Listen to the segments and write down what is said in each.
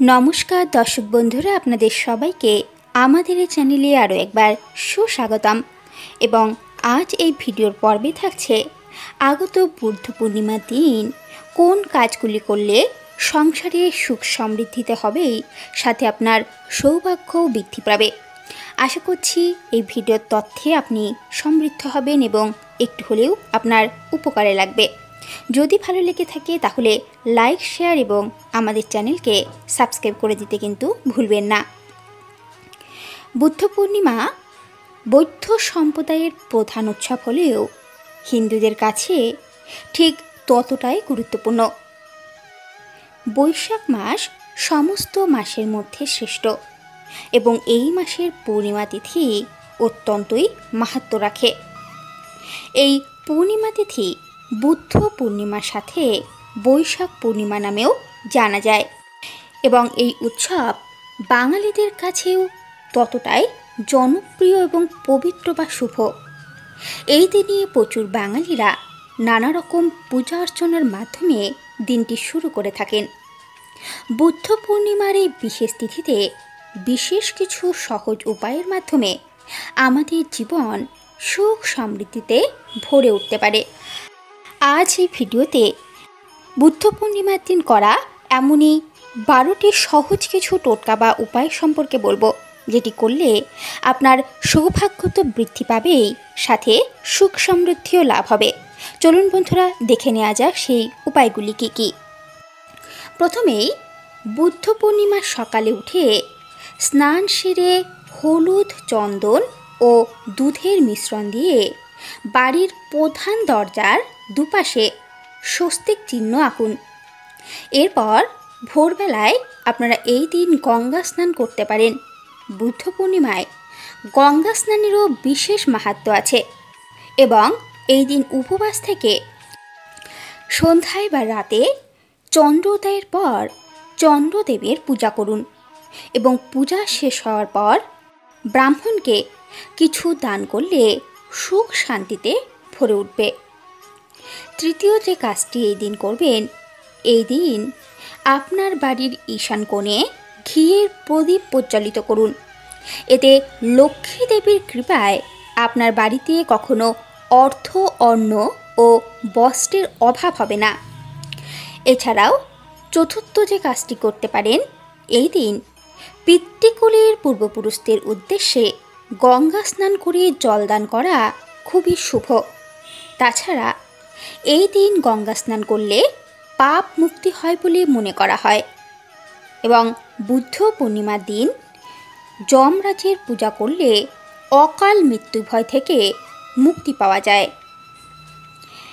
নমস্কার দর্শক বন্ধুরা, আপনাদের সবাইকে আমাদের এই চ্যানেলে আরও একবার সুস্বাগতম। এবং আজ এই ভিডিওর পর্বে থাকছে আগত বুদ্ধ পূর্ণিমার দিন। কোন কাজগুলি করলে সংসারে সুখ সমৃদ্ধিতে হবেই সাথে আপনার সৌভাগ্যও বৃদ্ধি পাবে? আশা করছি এই ভিডিওর তথ্যে আপনি সমৃদ্ধ হবেন এবং একটু হলেও আপনার উপকারে লাগবে। যদি ভালো লেগে থাকে তাহলে লাইক, শেয়ার এবং আমাদের চ্যানেলকে সাবস্ক্রাইব করে দিতে কিন্তু ভুলবেন না। বুদ্ধ পূর্ণিমা বৌদ্ধ সম্প্রদায়ের প্রধান উৎসব হলেও হিন্দুদের কাছে ঠিক ততটাই গুরুত্বপূর্ণ। বৈশাখ মাস সমস্ত মাসের মধ্যে শ্রেষ্ঠ এবং এই মাসের পূর্ণিমা তিথি অত্যন্তই মাহাত্ম রাখে। এই পূর্ণিমা তিথি বুদ্ধ পূর্ণিমার সাথে বৈশাখ পূর্ণিমা নামেও জানা যায় এবং এই উৎসব বাঙালিদের কাছেও ততটাই জনপ্রিয় এবং পবিত্র বা শুভ। এই দিনে প্রচুর বাঙালিরা নানা রকম পূজা অর্চনার মাধ্যমে দিনটি শুরু করে থাকেন। বুদ্ধ পূর্ণিমার এই বিশেষ তিথিতে বিশেষ কিছু সহজ উপায়ের মাধ্যমে আমাদের জীবন সুখ সমৃদ্ধিতে ভরে উঠতে পারে। আজ এই ভিডিওতে বুদ্ধ পূর্ণিমার দিন করা এমনই বারোটি সহজ কিছু টোটকা বা উপায় সম্পর্কে বলব, যেটি করলে আপনার সৌভাগ্য তো বৃদ্ধি পাবেই, সাথে সুখ সমৃদ্ধিও লাভ হবে। চলুন বন্ধুরা, দেখে নেওয়া যাক সেই উপায়গুলি কী কী। প্রথমেই, বুদ্ধ পূর্ণিমার সকালে উঠে স্নান সেরে হলুদ চন্দন ও দুধের মিশ্রণ দিয়ে বাড়ির প্রধান দরজার দুপাশে স্বস্তিক চিহ্ন আঁকুন। এরপর ভোরবেলায় আপনারা এই দিন গঙ্গা স্নান করতে পারেন। বুদ্ধ পূর্ণিমায় গঙ্গা স্নানেরও বিশেষ মাহাত্ম আছে এবং এই দিন উপবাস থেকে সন্ধ্যায় বা রাতে চন্দ্রোদয়ের পর চন্দ্রদেবের পূজা করুন এবং পূজা শেষ হওয়ার পর ব্রাহ্মণকে কিছু দান করলে সুখ শান্তিতে ভরে উঠবে। তৃতীয় যে কাজটি এই দিন করবেন, এই দিন আপনার বাড়ির ঈশান কোণে ঘিয়ের প্রদীপ প্রজ্বলিত করুন। এতে লক্ষ্মী দেবীর কৃপায় আপনার বাড়িতে কখনো অর্থ, অন্ন ও বস্ত্রের অভাব হবে না। এছাড়াও চতুর্থ যে কাজটি করতে পারেন, এই দিন পিতৃকুলের পূর্বপুরুষদের উদ্দেশ্যে গঙ্গা স্নান করে জলদান করা খুবই শুভ। তাছাড়া এই দিন গঙ্গা স্নান করলে পাপ মুক্তি হয় বলে মনে করা হয়। এবং বুদ্ধ পূর্ণিমার দিন যমরাজের পূজা করলে অকাল মৃত্যু ভয় থেকে মুক্তি পাওয়া যায়।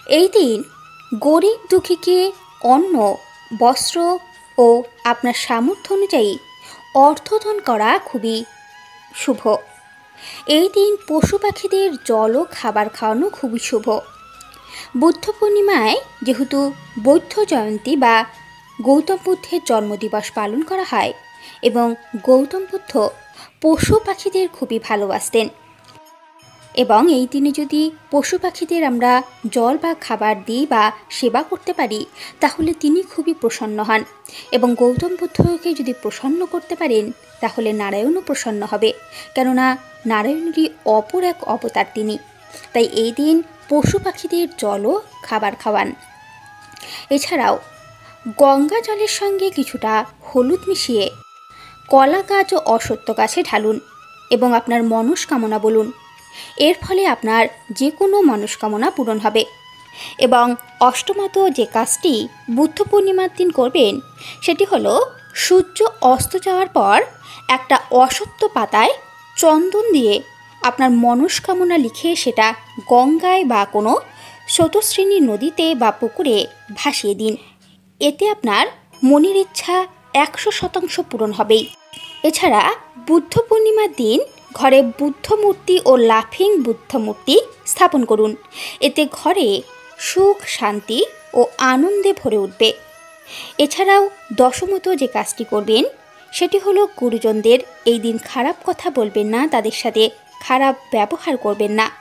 এই দিন গরিব দুঃখীকে অন্ন, বস্ত্র ও আপনার সামর্থ্য অনুযায়ী অর্থধন করা খুবই শুভ। এই দিন পশু পাখিদের জল ও খাবার খাওয়ানো খুবই শুভ। বুদ্ধ পূর্ণিমায় যেহেতু বৌদ্ধ জয়ন্তী বা গৌতম বুদ্ধের জন্মদিবস পালন করা হয় এবং গৌতম বুদ্ধ পশু পাখিদের খুবই ভালোবাসতেন। এবং এই দিনে যদি পশু পাখিদের আমরা জল বা খাবার দিই বা সেবা করতে পারি, তাহলে তিনি খুবই প্রসন্ন হন। এবং গৌতম বুদ্ধকে যদি প্রসন্ন করতে পারেন, তাহলে নারায়ণও প্রসন্ন হবে। কেননা নারায়ণেরই অপর এক অবতার তিনি। তাই এই দিন পশু পাখিদের জলও খাবার খাওয়ান। এছাড়াও গঙ্গা জলের সঙ্গে কিছুটা হলুদ মিশিয়ে কলা গাছ ও অসত্য গাছে ঢালুন এবং আপনার মনস্কামনা বলুন। এর ফলে আপনার যে কোনো মনস্কামনা পূরণ হবে এবং অষ্টমত যে কাজটি বুদ্ধ পূর্ণিমার দিন করবেন, সেটি হলো সূর্য অস্ত যাওয়ার পর একটা অসত্য পাতায় চন্দন দিয়ে আপনার মনস্কামনা লিখে সেটা গঙ্গায় বা কোনো স্রোতশ্রেণী নদীতে বা পুকুরে ভাসিয়ে দিন। এতে আপনার মনের ইচ্ছা একশো শতাংশ পূরণ হবেই। এছাড়া বুদ্ধ পূর্ণিমার দিন ঘরে বুদ্ধ মূর্তি ও লাফিং বুদ্ধ মূর্তি স্থাপন করুন। এতে ঘরে সুখ, শান্তি ও আনন্দে ভরে উঠবে। এছাড়াও দশমত যে কাজটি করবেন, সেটি হলো গুরুজনদের এই দিন খারাপ কথা বলবেন না তাদের সাথে খারাপ ব্যবহার করবেন না।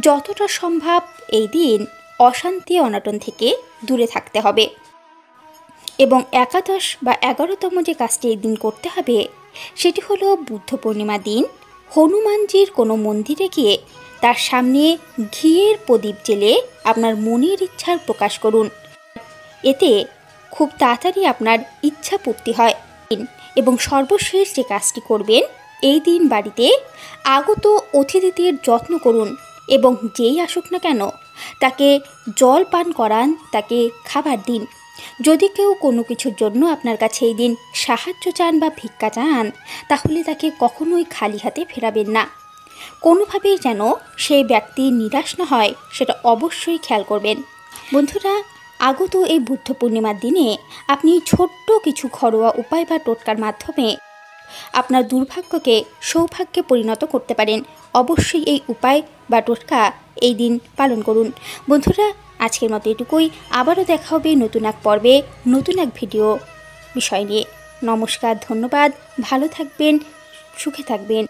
যতটা সম্ভব এই দিন অশান্তি অনাটন থেকে দূরে থাকতে হবে। এবং একাদশ বা এগারোতম যে কাজটি এই দিন করতে হবে, সেটি হলো বুদ্ধ পূর্ণিমা দিন। হনুমানজির কোনো মন্দিরে গিয়ে তার সামনে ঘিয়ের প্রদীপ জেলে আপনার মনের ইচ্ছার প্রকাশ করুন। এতে খুব তাড়াতাড়ি আপনার ইচ্ছা পূর্তি হয়। এবং সর্বশেষ যে কাজটি করবেন এই দিন বাড়িতে আগত অতিথিদের যত্ন করুন এবং যেই আসুক না কেন, তাকে জল পান করান, তাকে খাবার দিন। যদি কেউ কোনো কিছুর জন্য আপনার কাছে এই দিন সাহায্য চান বা ভিক্ষা চান, তাহলে তাকে কখনোই খালি হাতে ফেরাবেন না। কোনোভাবেই যেন সেই ব্যক্তি নিরাশ না হয়, সেটা অবশ্যই খেয়াল করবেন। বন্ধুরা, আগত এই বুদ্ধ পূর্ণিমার দিনে আপনি ছোট্ট কিছু ঘরোয়া উপায় বা টোটকার মাধ্যমে আপনার দুর্ভাগ্যকে সৌভাগ্যে পরিণত করতে পারেন। অবশ্যই এই উপায় বা টোটকা এই দিন পালন করুন। বন্ধুরা, আজকের মতো এটুকুই। আবারও দেখা হবে নতুন এক পর্বে, নতুন এক ভিডিও বিষয় নিয়ে। নমস্কার, ধন্যবাদ। ভালো থাকবেন, সুখে থাকবেন।